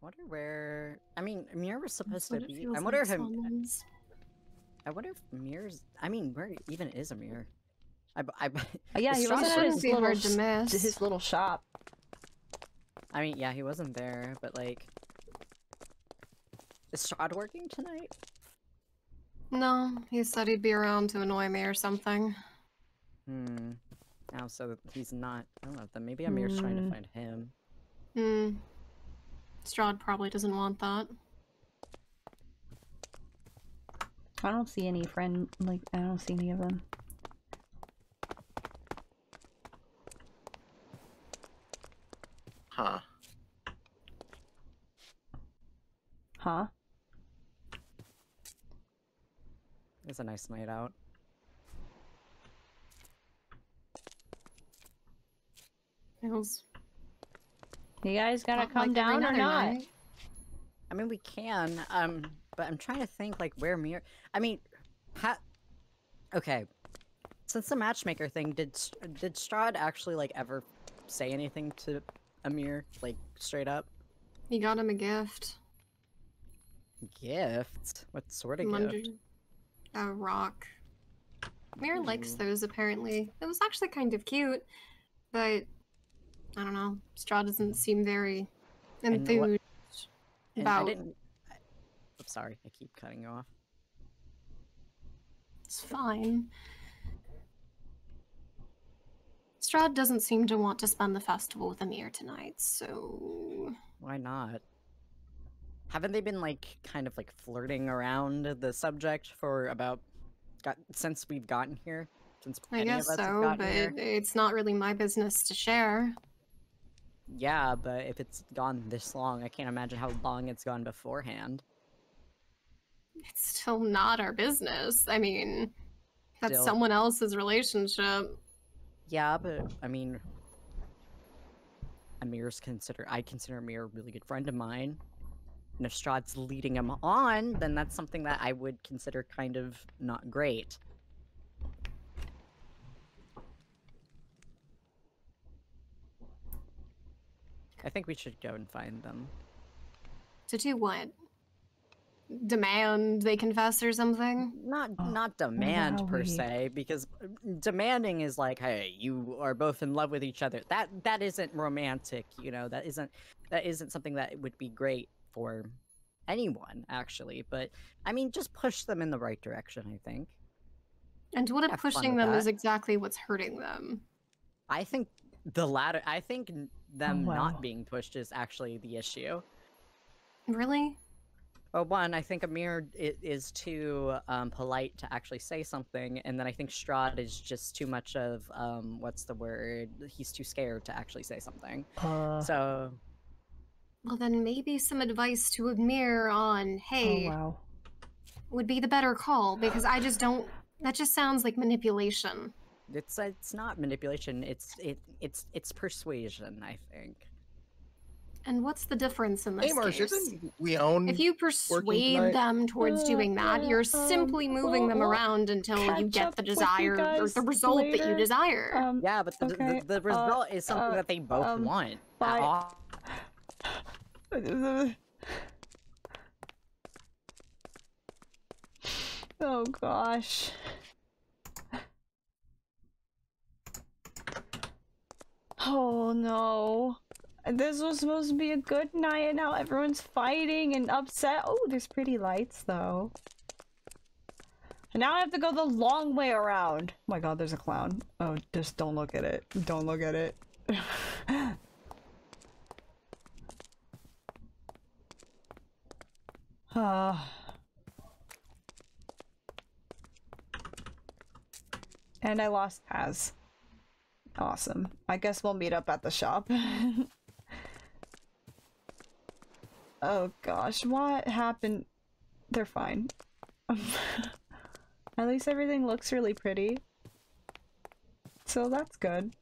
wonder where. I mean, Mir was supposed to be. I wonder like if him. I wonder if Mir's. I mean, where even is Amir? I. b- I. b- Uh, yeah, he wasn't at shouldn't his be little, hard to s- miss. his little shop. I mean, yeah, he wasn't there, but like. Is Strahd working tonight? No, he said he'd be around to annoy me or something. Hmm. Now, so he's not. I don't know. Then maybe Amir's trying Hmm. to find him. Hmm. Strahd probably doesn't want that. I don't see any friend like I don't see any of them. Huh. Huh? It's a nice night out. Feels You guys gonna not come like down or not? night. I mean, we can. Um, but I'm trying to think like where Mir. I mean, ha. Okay. Since the matchmaker thing, did did Strahd actually like ever say anything to Amir like straight up? He got him a gift. Gift? What sort of Wonder- gift? A rock. Mir likes those apparently. It was actually kind of cute, but I don't know. Strahd doesn't seem very And what- enthused And I about. I'm sorry, I keep cutting you off. It's fine. Strahd doesn't seem to want to spend the festival with Amir tonight, so Why not? Haven't they been like kind of like flirting around the subject for about got since we've gotten here? Since I any guess of us have so, but here? it's not really my business to share. Yeah, but if it's gone this long, I can't imagine how long it's gone beforehand. It's still not our business. I mean, that's Still. someone else's relationship. Yeah, but I mean, Amir's consider I consider Amir a really good friend of mine. And if Strahd's leading him on, then that's something that I would consider kind of not great. I think we should go and find them. To do what? Demand they confess or something? Not Oh, not demand per se, because demanding is like, hey, you are both in love with each other. That that isn't romantic, you know. That isn't that isn't something that would be great for anyone, actually. But I mean, just push them in the right direction. I think. And what if Have pushing them is exactly what's hurting them? I think the latter. I think n- them wow. not being pushed is actually the issue. Really? Well, one, I think Amir is too um, polite to actually say something, and then I think Strahd is just too much of um, what's the word? He's too scared to actually say something. Uh, So Well, then maybe some advice to Amir on, hey, oh wow. would be the better call because I just don't. That just sounds like manipulation. It's it's not manipulation. It's it it's it's persuasion. I think. And what's the difference in this Hey, Marsh, case? isn't we own? If you persuade them towards Uh, doing that, you're um, simply moving them well, around until you get the desire or the result that you desire. Um, Yeah, but the Okay, the, the uh, result is something uh, that they both um, want. at bye. all. oh gosh. Oh no. This was supposed to be a good night and now everyone's fighting and upset. Oh, there's pretty lights though. And now I have to go the long way around. Oh my god, there's a clown. Oh, just don't look at it. Don't look at it. Ah. and I lost Taz. Awesome. I guess we'll meet up at the shop. oh gosh, what happened? They're fine. at least everything looks really pretty. So that's good.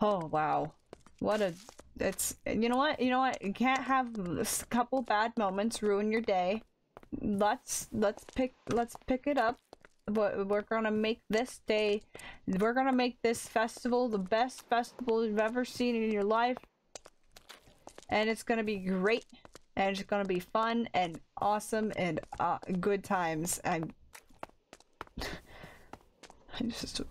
Oh wow. What a it's you know what? You know what? You can't have a couple bad moments ruin your day. Let's let's pick let's pick it up. We're gonna make this day, we're gonna make this festival the best festival you've ever seen in your life. And it's gonna be great. And it's gonna be fun and awesome and uh, good times. I'm. i'm just.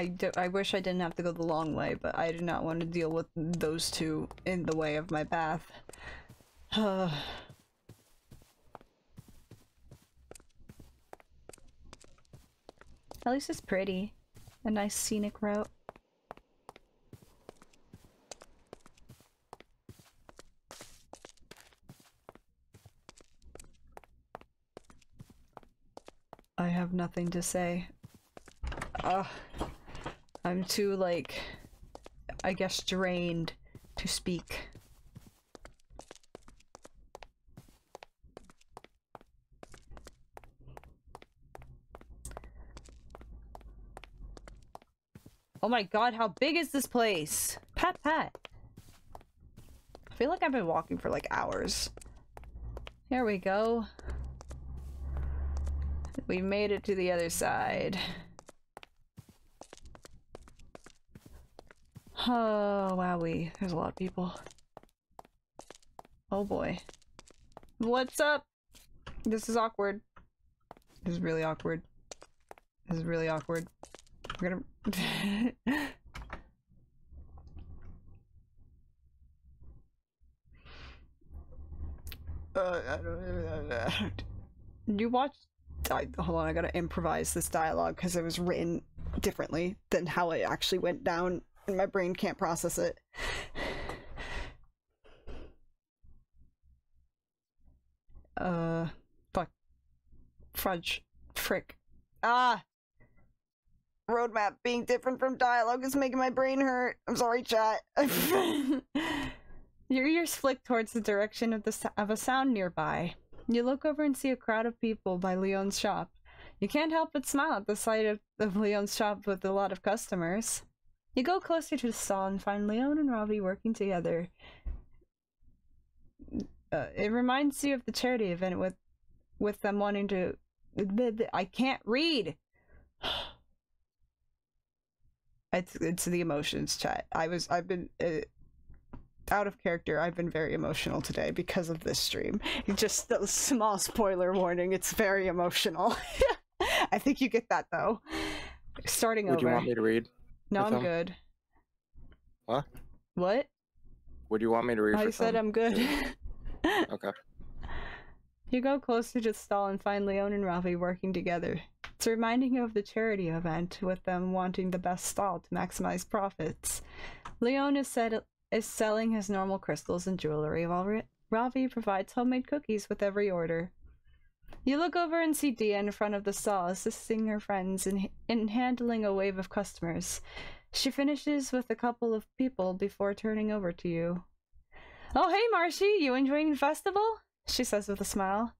I, do, I wish I didn't have to go the long way, but I do not want to deal with those two in the way of my path. At least it's pretty. A nice scenic route. I have nothing to say. Ugh. I'm too, like, I guess, drained to speak. Oh my god, how big is this place? Pat pat. I feel like I've been walking for like hours. Here we go. We made it to the other side. Oh, wowie. There's a lot of people. Oh boy. What's up? This is awkward. This is really awkward. This is really awkward. We're gonna... uh. You watch... I, hold on, I gotta improvise this dialogue because it was written differently than how it actually went down my brain can't process it. Uh, fuck. Fudge. Frick. Ah! Roadmap being different from dialogue is making my brain hurt. I'm sorry, chat. Your ears flick towards the direction of the of a sound nearby. You look over and see a crowd of people by Leon's shop. You can't help but smile at the sight of, of Leon's shop with a lot of customers. You go closer to the stall and find Leon and Ravi working together. Uh, it reminds you of the charity event with with them wanting to. I can't read. It's it's the emotions chat. I was I've been uh, out of character. I've been very emotional today because of this stream. Just a small spoiler warning. It's very emotional. I think you get that though. Starting Would over. you want me to read? No, I'm good. What? What? Would you want me to read? I said? I'm good. Okay. You go closer to the stall and find Leon and Ravi working together. It's reminding you of the charity event, with them wanting the best stall to maximize profits. Leon is, said, is selling his normal crystals and jewelry, while Ravi provides homemade cookies with every order. You look over and see Dia in front of the stall, assisting her friends in, in handling a wave of customers. She finishes with a couple of people before turning over to you. Oh, hey, Marshy, you enjoying the festival? She says with a smile.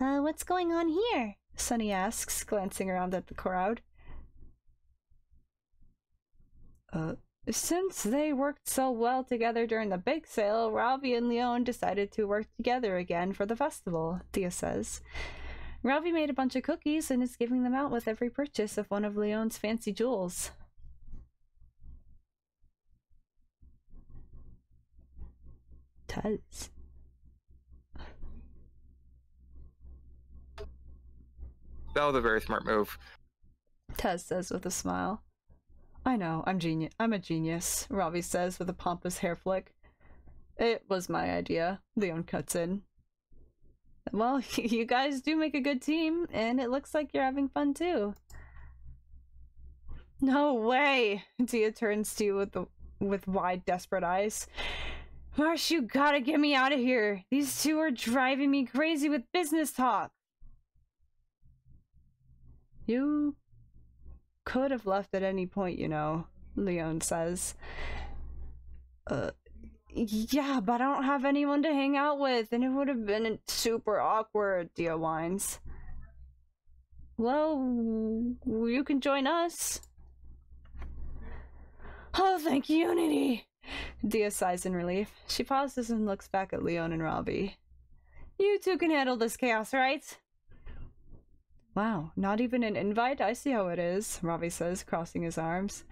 Uh, what's going on here? Sunny asks, glancing around at the crowd. Uh, since they worked so well together during the big sale, Ravi and Leon decided to work together again for the festival, Dia says. Ravi made a bunch of cookies and is giving them out with every purchase of one of Leon's fancy jewels. Taz. That was a very smart move. Taz says with a smile. I know, I'm genius. I'm a genius, Ravi says with a pompous hair flick. It was my idea. Leon cuts in. Well, you guys do make a good team, and it looks like you're having fun too. No way! Dia turns to you with the with wide, desperate eyes. Marsh, you gotta get me out of here. These two are driving me crazy with business talk. You could have left at any point, you know, Leon says. Uh, yeah, but I don't have anyone to hang out with, and it would have been super awkward, Dia whines. Well, you can join us. Oh, thank you, Unity! Dia sighs in relief. She pauses and looks back at Leon and Ravi. You two can handle this chaos, right? Wow, not even an invite? I see how it is, Ravi says, crossing his arms.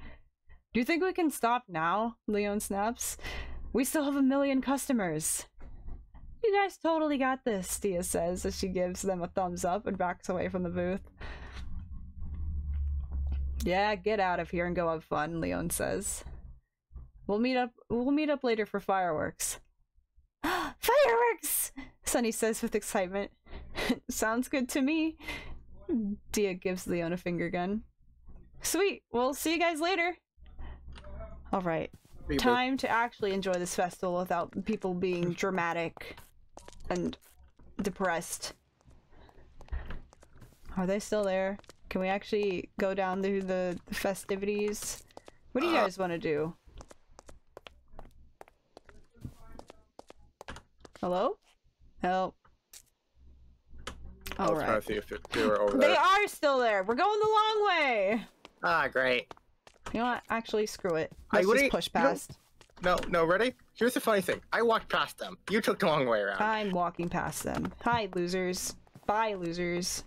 Do you think we can stop now? Leon snaps. We still have a million customers. You guys totally got this, Dia says as she gives them a thumbs up and backs away from the booth. Yeah, get out of here and go have fun, Leon says. We'll meet up we'll meet up later for fireworks. fireworks! Sunny says with excitement. Sounds good to me. Dia gives Leon a finger gun. Sweet, we'll see you guys later. Alright, Reboot. time to actually enjoy this festival without people being dramatic and depressed. Are they still there? Can we actually go down to the festivities? What do you Uh, guys want to do? Hello? Help. I was Alright. trying to see if they were over They are still there. We're going the long way. Ah, great. You know what? Actually, screw it. Hey, Let's what do just push past. No, no, ready? Here's the funny thing. I walked past them. You took the long way around. I'm walking past them. Hi, losers. Bye, losers.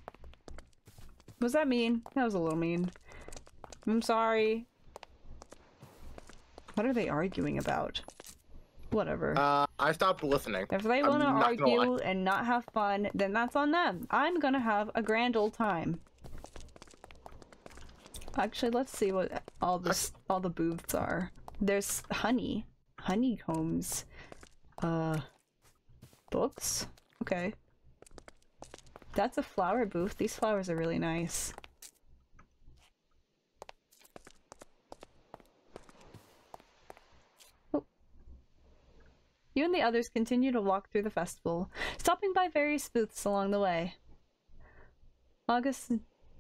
Was that mean? That was a little mean. I'm sorry. What are they arguing about? Whatever. Uh, I stopped listening. if they want to not gonna lie. argue and not have fun, then that's on them. I'm gonna have a grand old time. Actually, let's see what all this all the booths are. There's honey, honeycombs, uh, books. Okay, that's a flower booth. These flowers are really nice. You and the others continue to walk through the festival, stopping by various booths along the way. August,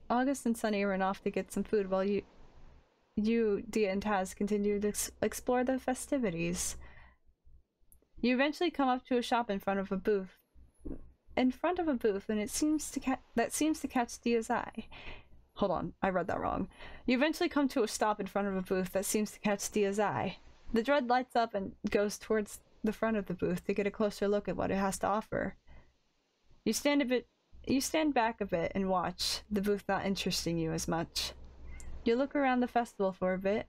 August and Sunny run off to get some food while you, you, Dia, and Taz continue to ex- explore the festivities. You eventually come up to a shop in front of a booth. In front of a booth, and it seems to that seems to catch Dia's eye. Hold on, I read that wrong. You eventually come to a stop in front of a booth that seems to catch Dia's eye. The dread lights up and goes towards the front of the booth to get a closer look at what it has to offer. You stand a bit you stand back a bit and watch, the booth not interesting you as much. You look around the festival for a bit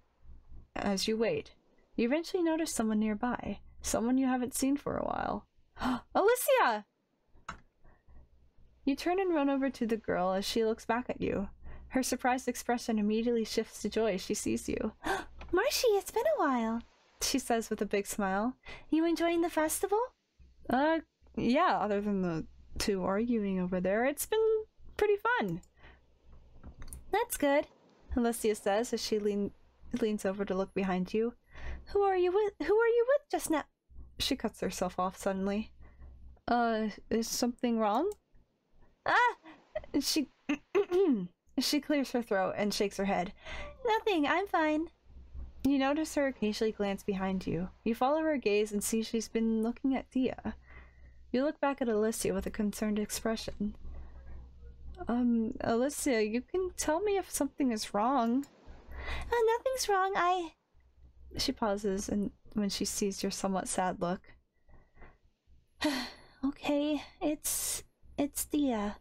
as you wait. You eventually notice someone nearby, someone you haven't seen for a while. Alicia! You turn and run over to the girl as she looks back at you. Her surprised expression immediately shifts to joy as she sees you. Marshy, it's been a while. She says with a big smile. You enjoying the festival? Uh, yeah, other than the two arguing over there, it's been pretty fun. That's good. Alicia says as she lean, leans over to look behind you. Who are you with? Who are you with just now? She cuts herself off suddenly. Uh, is something wrong? Ah, She she clears her throat and shakes her head. nothing. I'm fine. You notice her occasionally glance behind you. You follow her gaze and see she's been looking at Dia. You look back at Alicia with a concerned expression. Um, Alicia, you can tell me if something is wrong. Oh, nothing's wrong. I. She pauses and when she sees your somewhat sad look. Okay, it's it's Dia.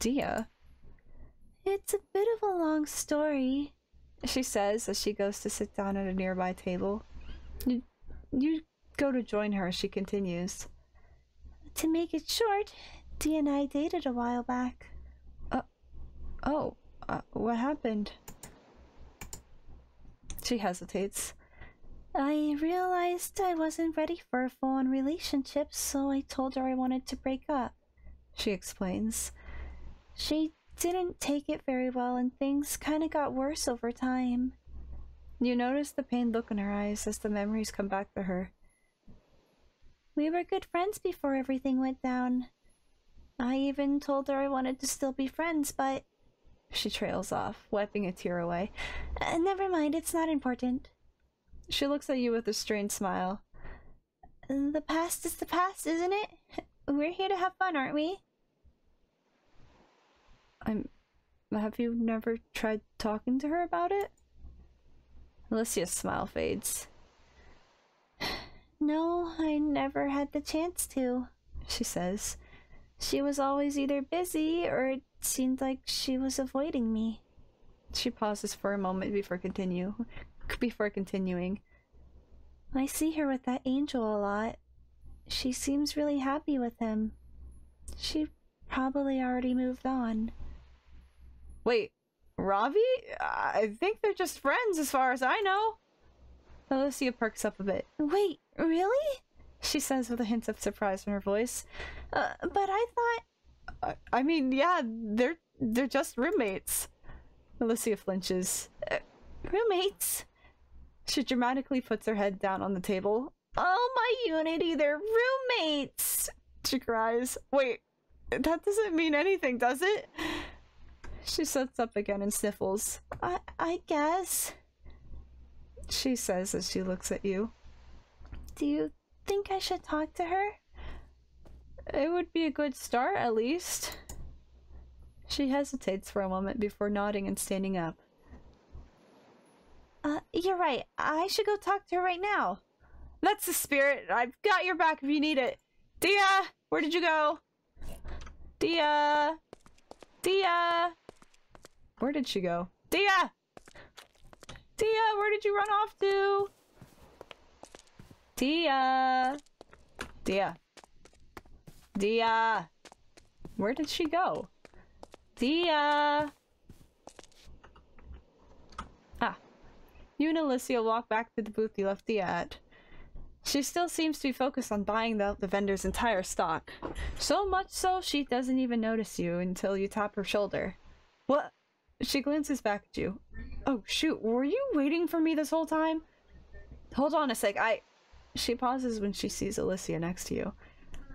Dia, It's a bit of a long story. She says as she goes to sit down at a nearby table. You, you go to join her she continues. To make it short, Dia and I dated a while back. Oh, uh, what happened? She hesitates. I realized I wasn't ready for a full on relationship, so I told her I wanted to break up. She explains. She didn't take it very well, and things kind of got worse over time. You notice the pained look in her eyes as the memories come back to her. We were good friends before everything went down. I even told her I wanted to still be friends, but She trails off, wiping a tear away. uh, never mind, it's not important. She looks at you with a strained smile. The past is the past, isn't it? We're here to have fun, aren't we? I'm. Have you never tried talking to her about it? Alicia's smile fades. No, I never had the chance to, She says, She was always either busy or it seemed like she was avoiding me. She pauses for a moment before continue before continuing. I see her with that angel a lot. She seems really happy with him. She probably already moved on. Wait, Ravi? I think they're just friends as far as I know. Alicia perks up a bit. Wait, really? She says with a hint of surprise in her voice. Uh, but I thought I, mean, yeah, they're they're just roommates. Alicia flinches. Uh, roommates. She dramatically puts her head down on the table. Oh my unity, they're roommates. She cries. Wait, that doesn't mean anything, does it? She sits up again and sniffles. I I guess. She says as she looks at you. Do you think I should talk to her? It would be a good start, at least. She hesitates for a moment before nodding and standing up. Uh, you're right. I should go talk to her right now. That's the spirit. I've got your back if you need it. Dia, where did you go? Dia, Dia. Where did she go? Dia, Dia, where did you run off to? Dia, Dia, Dia. Where did she go? Dia. Ah, you and Alicia walk back to the booth you left Dia at. She still seems to be focused on buying out the vendor's entire stock. So much so, she doesn't even notice you until you tap her shoulder. What? She glances back at you. Oh, shoot, were you waiting for me this whole time? Hold on a sec, I. She pauses when she sees Alicia next to you.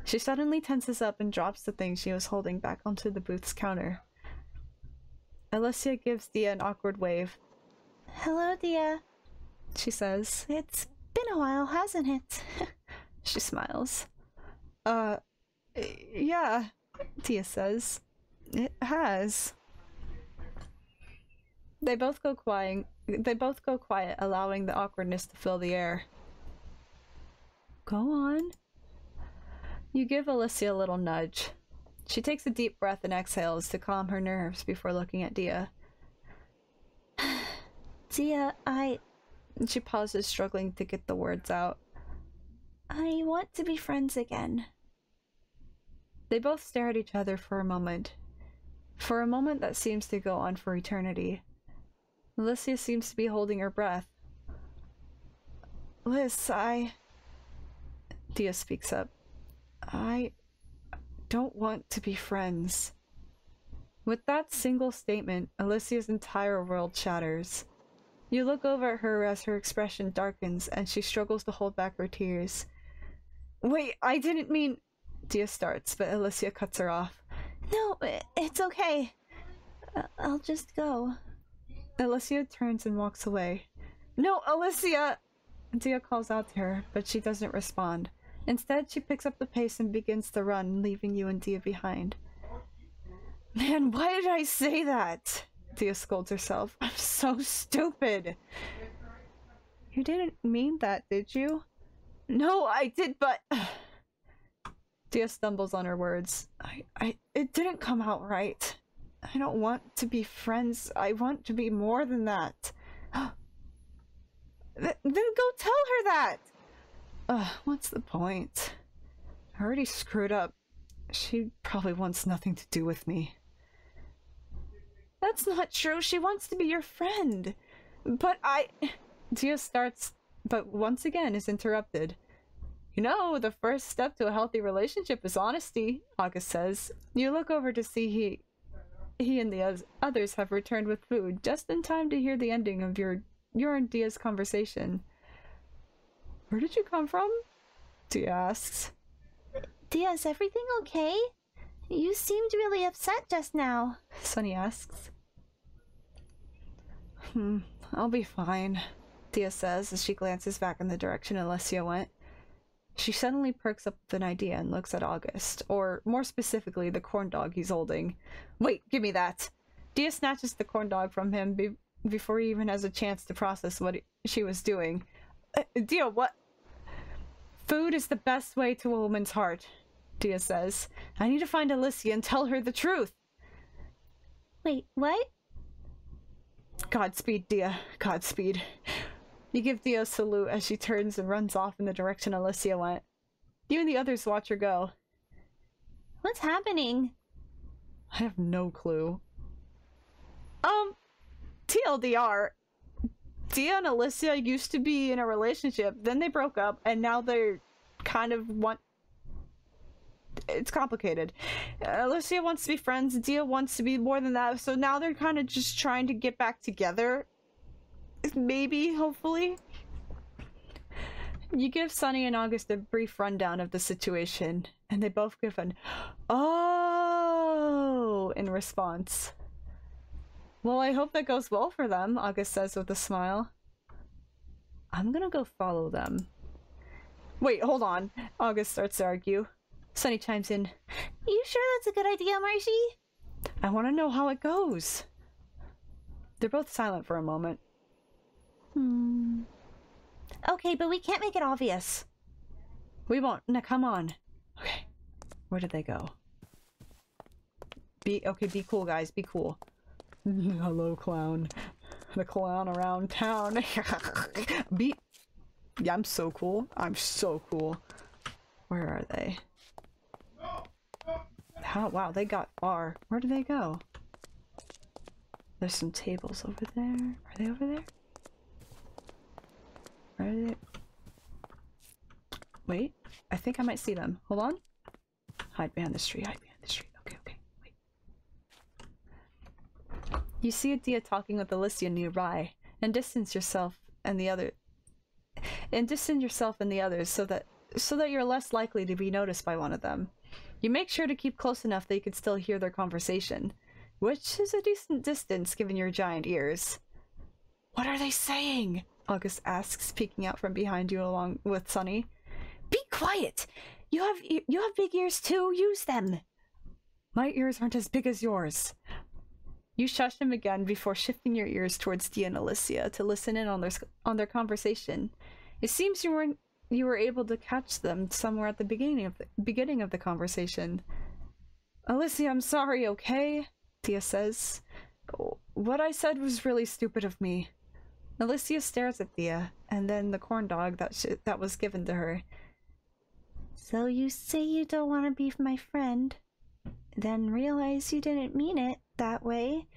She suddenly tenses up and drops the thing she was holding back onto the booth's counter. Alicia gives Dia an awkward wave. Hello, Dia. She says, It's been a while, hasn't it? She smiles. Uh, yeah, Dia says. It has. They both go quiet. They both go quiet, allowing the awkwardness to fill the air. Go on. You give Alicia a little nudge. She takes a deep breath and exhales to calm her nerves before looking at Dia. Dia, I she pauses, struggling to get the words out. I want to be friends again. They both stare at each other for a moment. For a moment that seems to go on for eternity. Alicia seems to be holding her breath. Liz, I. Dia speaks up. I don't want to be friends. With that single statement, Alicia's entire world shatters. You look over at her as her expression darkens and she struggles to hold back her tears. Wait, I didn't mean. Dia starts, but Alicia cuts her off. No, it's okay. I'll just go. Alicia turns and walks away. No, Alicia! Dia calls out to her, but she doesn't respond. Instead, she picks up the pace and begins to run, leaving you and Dia behind. Man, why did I say that? Dia scolds herself. I'm so stupid. You didn't mean that, did you? No, I did, but. Dia stumbles on her words. I, I, it didn't come out right. I don't want to be friends. I want to be more than that. Th- then go tell her that. Ugh, what's the point? I already screwed up. She probably wants nothing to do with me. That's not true. She wants to be your friend. But I. Dia starts, but once again is interrupted. You know, the first step to a healthy relationship is honesty, August says. You look over to see he he and the others have returned with food just in time to hear the ending of your your and Dia's conversation. Where did you come from? Dia asks. Dia, is everything okay? You seemed really upset just now. Sunny asks. Hmm, I'll be fine, Dia says as she glances back in the direction Alicia went. She suddenly perks up with an idea and looks at August, or more specifically, the corn dog he's holding. Wait, give me that! Dia snatches the corn dog from him be- before he even has a chance to process what she was doing. Uh, Dia, what? Food is the best way to a woman's heart, Dia says. I need to find Alicia and tell her the truth. Wait, what? Godspeed, Dia. Godspeed. You give Dia a salute as she turns and runs off in the direction Alicia went. You and the others watch her go. What's happening? I have no clue. Um, TLDR. Dia and Alicia used to be in a relationship, then they broke up, and now they're kind of want. It's complicated. Uh, Alicia wants to be friends, Dia wants to be more than that, so now they're kind of just trying to get back together. Maybe, hopefully. You give Sunny and August a brief rundown of the situation, and they both give an "Oh" in response. Well, I hope that goes well for them, August says with a smile. I'm gonna go follow them. Wait, hold on. August starts to argue. Sunny chimes in. You sure that's a good idea, Marshy? I want to know how it goes. They're both silent for a moment. Hmm. Okay, but we can't make it obvious. We won't. Now, come on. Okay. Where did they go? Be okay. Be cool, guys. Be cool. Hello, clown. The clown around town. be. Yeah, I'm so cool. I'm so cool. Where are they? How? Wow, they got far. Where did they go? There's some tables over there. Are they over there? Where are they? Wait, I think I might see them. Hold on. Hide behind this tree, hide behind this tree. Okay, okay, wait. You see Adia talking with Alicia nearby, and distance yourself and the other and distance yourself and the others so that so that you're less likely to be noticed by one of them. You make sure to keep close enough that you can still hear their conversation, which is a decent distance given your giant ears. What are they saying? August asks, peeking out from behind you along with Sunny. Be quiet! You have e- you have big ears too. Use them. My ears aren't as big as yours. You shush him again before shifting your ears towards Dia and Alicia to listen in on their on their conversation. It seems you weren't you were able to catch them somewhere at the beginning of the beginning of the conversation. Alicia, I'm sorry, okay? Dia says. What I said was really stupid of me. Alicia stares at Dia, and then the corn dog that sh- that was given to her. So you say you don't want to be my friend, then realize you didn't mean it that way,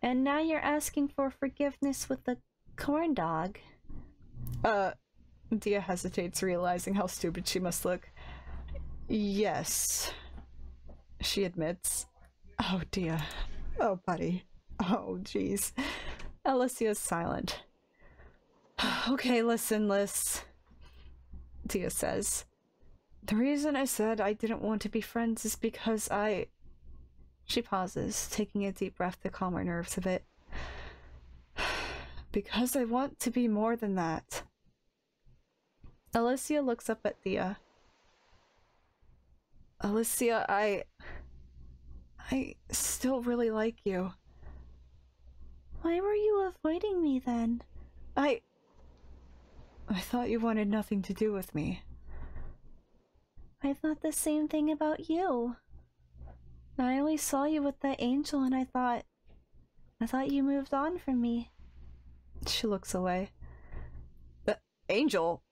and now you're asking for forgiveness with the corn dog. Uh, Dia hesitates, realizing how stupid she must look. Yes, she admits. Oh, Dia. Oh, buddy. Oh, jeez. Alicia's silent. okay, listen, Liz. Dia says. The reason I said I didn't want to be friends is because I. She pauses, taking a deep breath to calm her nerves a bit. because I want to be more than that. Alicia looks up at Dia. Alicia, I. I still really like you. Why were you avoiding me then? I. I thought you wanted nothing to do with me. I thought the same thing about you. I always saw you with that angel and I thought. I thought you moved on from me. She looks away. The angel?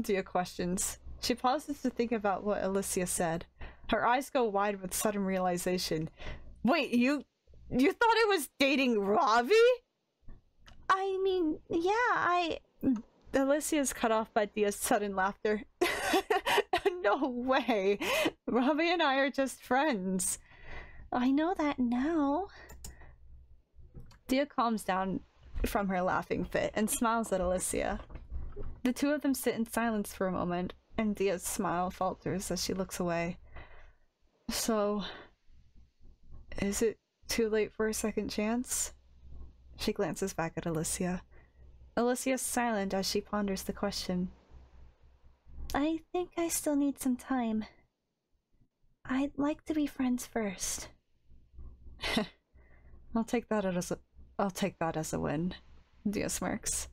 Dia questions. She pauses to think about what Alicia said. Her eyes go wide with sudden realization. Wait, you you thought I was dating Ravi? I mean, yeah, I. Alicia's cut off by Dia's sudden laughter. no way. Ravi and I are just friends. I know that now. Dia calms down from her laughing fit and smiles at Alicia. The two of them sit in silence for a moment, and Dia's smile falters as she looks away. So, is it too late for a second chance? She glances back at Alicia. Alicia's silent as she ponders the question. I think I still need some time. I'd like to be friends first. I'll take that as a I'll take that as a win. Dia smirks.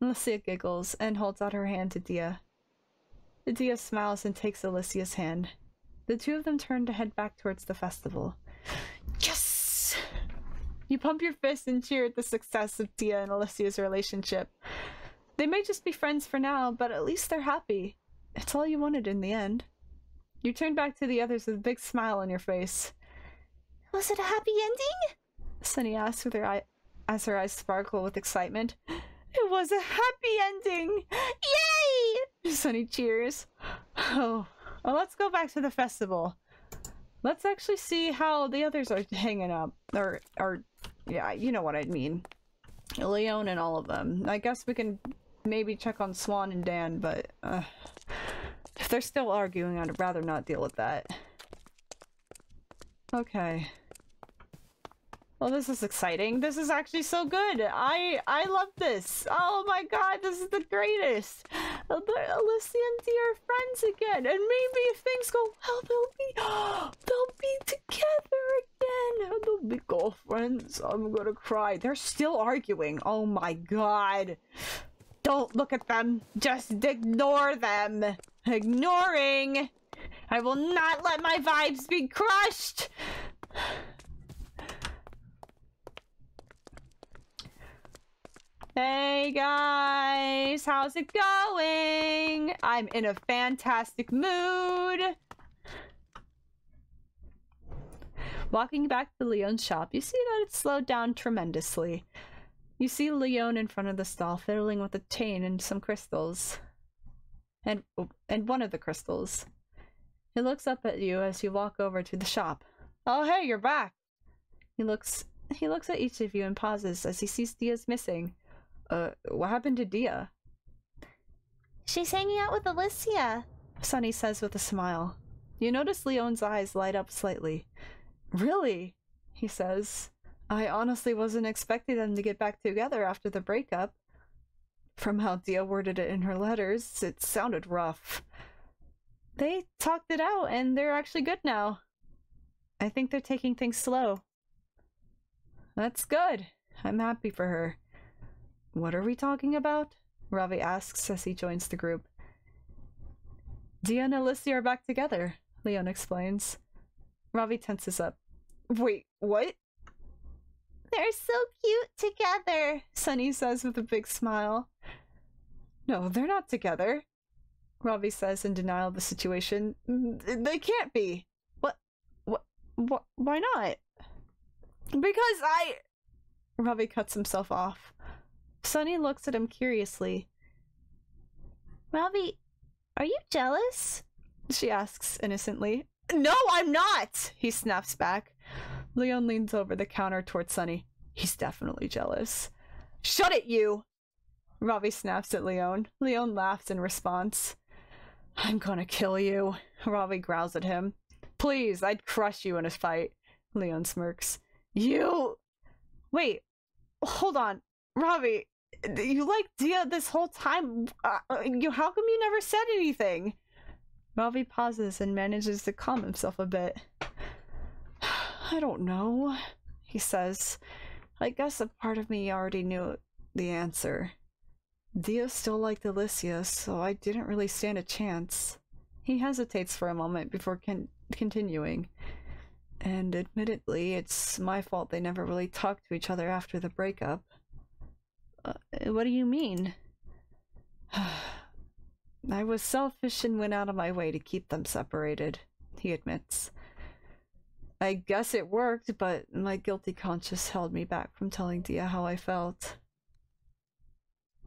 Alicia giggles and holds out her hand to Dia. Dia smiles and takes Alicia's hand. The two of them turn to head back towards the festival. Yes! You pump your fist and cheer at the success of Dia and Alicia's relationship. They may just be friends for now, but at least they're happy. It's all you wanted in the end. You turn back to the others with a big smile on your face. Was it a happy ending? Sunny asks with her eye as her eyes sparkle with excitement. It was a happy ending! Yay! Sunny cheers. Oh, well, let's go back to the festival. Let's actually see how the others are hanging up. Or, or, yeah, you know what I mean. Leon and all of them. I guess we can maybe check on Swan and Dan, but uh, if they're still arguing, I'd rather not deal with that. Okay. Well, this is exciting. This is actually so good. I I love this. Oh my god, this is the greatest. The- Alicia and Dee are friends again, and maybe if things go well, they'll be they'll be together again. And They'll be girlfriends. I'm gonna cry. They're still arguing. Oh my god. Don't look at them. Just ignore them. Ignoring. I will not let my vibes be crushed. Hey guys, how's it going? I'm in a fantastic mood. Walking back to Leon's shop, you see that it's slowed down tremendously. You see Leon in front of the stall fiddling with a chain and some crystals. And oh, and one of the crystals. He looks up at you as you walk over to the shop. Oh hey, you're back. He looks he looks at each of you and pauses as he sees Dia's missing. Uh, what happened to Dia? She's hanging out with Alicia. Sunny says with a smile. You notice Leon's eyes light up slightly. Really? He says. I honestly wasn't expecting them to get back together after the breakup. From how Dia worded it in her letters, it sounded rough. They talked it out and they're actually good now. I think they're taking things slow. That's good. I'm happy for her. What are we talking about? Ravi asks as he joins the group. Dia and Alicia are back together, Leon explains. Ravi tenses up. Wait, what? They're so cute together. Sunny says with a big smile. No, they're not together. Ravi says in denial of the situation. "Mm, They can't be. What? What? What? Why not? Because I. Ravi cuts himself off. Sunny looks at him curiously. Ravi, are you jealous? She asks innocently. No, I'm not! He snaps back. Leon leans over the counter towards Sunny. He's definitely jealous. Shut it, you! Ravi snaps at Leon. Leon laughs in response. I'm gonna kill you. Ravi growls at him. Please, I'd crush you in a fight. Leon smirks. You. Wait, hold on. Ravi, you like Dia this whole time. Uh, you, how come you never said anything? Ravi pauses and manages to calm himself a bit. I don't know, he says. I guess a part of me already knew the answer. Dia still liked Alicia, so I didn't really stand a chance. He hesitates for a moment before con- continuing. And admittedly, it's my fault they never really talked to each other after the breakup. Uh, what do you mean? I was selfish and went out of my way to keep them separated, he admits. I guess it worked, but my guilty conscience held me back from telling Dia how I felt.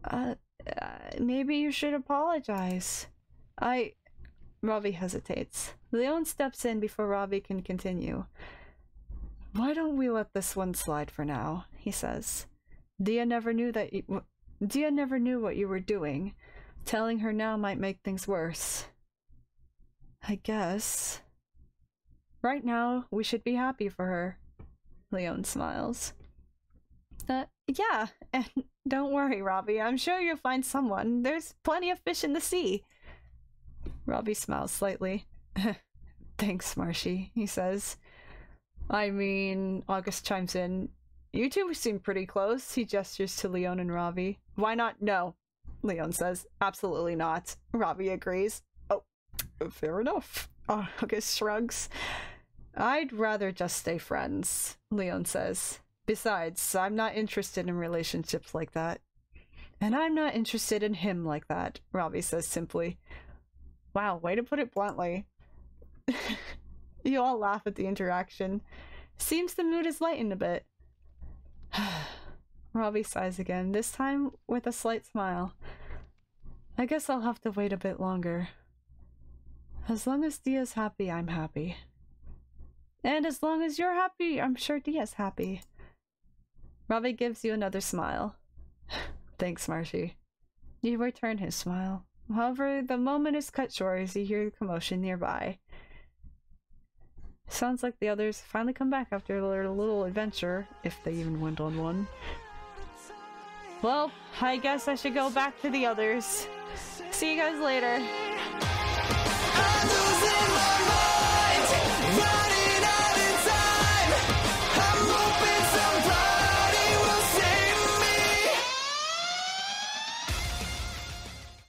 Uh, uh, maybe you should apologize. I. Ravi hesitates. Leon steps in before Ravi can continue. Why don't we let this one slide for now? He says. Dia never knew that you, Dia never knew what you were doing. Telling her now might make things worse. I guess. Right now, we should be happy for her. Leon smiles. Uh, yeah, and don't worry, Ravi. I'm sure you'll find someone. There's plenty of fish in the sea. Ravi smiles slightly. Thanks, Marshy, he says. I mean, August chimes in. You two seem pretty close. He gestures to Leon and Ravi. Why not? No. Leon says. Absolutely not. Ravi agrees. Oh, fair enough. Oh, August shrugs. I'd rather just stay friends, Leon says. Besides, I'm not interested in relationships like that. And I'm not interested in him like that, Ravi says simply. Wow, way to put it bluntly. you all laugh at the interaction. Seems the mood has lightened a bit. Robbie sighs again, this time with a slight smile. I guess I'll have to wait a bit longer. As long as Dia's happy, I'm happy. And as long as you're happy, I'm sure Dia's happy. Robbie gives you another smile. Thanks, Marshie. You return his smile. However, the moment is cut short as you hear the commotion nearby. Sounds like the others finally come back after their little adventure, if they even went on one. Well, I guess I should go back to the others. See you guys later.